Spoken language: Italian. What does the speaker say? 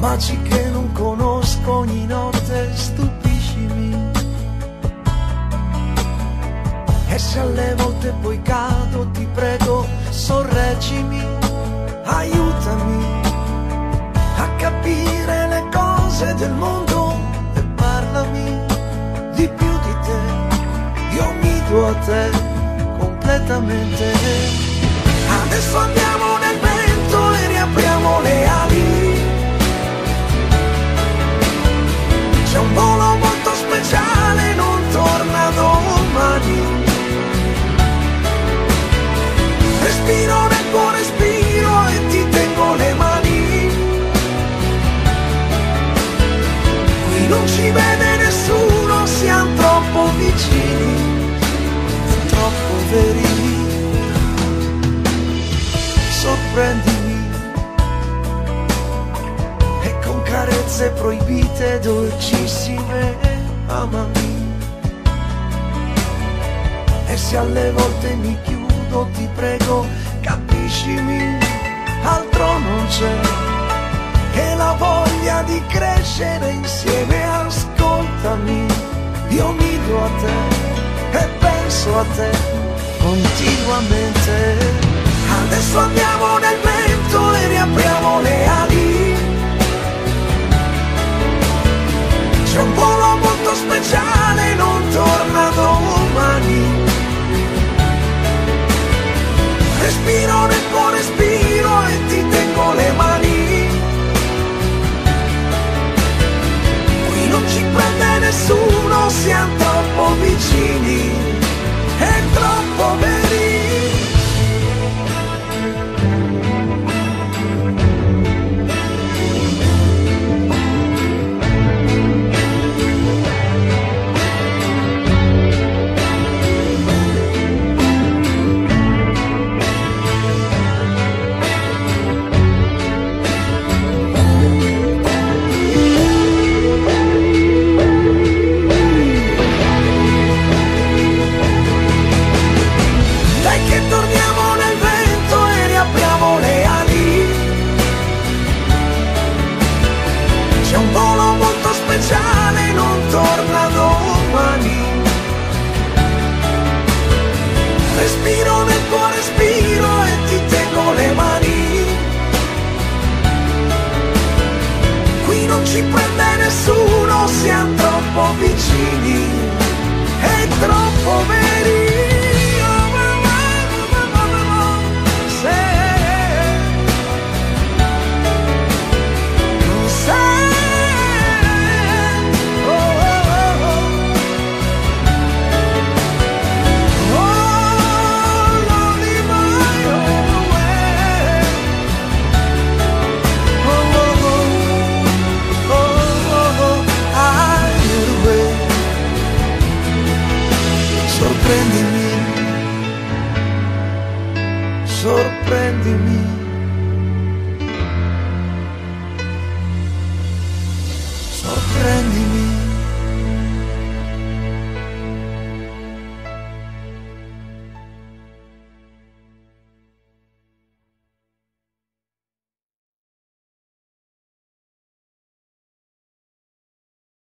baci che non conosco ogni notte stupiscimi. E se alle volte poi cado ti prego sorreggimi aiutami a capire le cose del mondo e parlami di più di te. Io mi do a te completamente. Adesso andiamo nel Sorprendimi e con carezze proibite dolcissime amami. E se alle volte mi chiudo ti prego capiscimi, altro non c'è che la voglia di crescere insieme, ascoltami, io mi do a te e penso a te continuamente. Adesso andiamo nel vento e riapriamo le ali. C'è un volo molto speciale, non torna domani. Respiro nel tuo respiro e ti tengo le mani. Qui non ci prende nessuno, siamo troppo vicini ci prende nessuno, siamo troppo vicini e troppo veri. sorprendimi.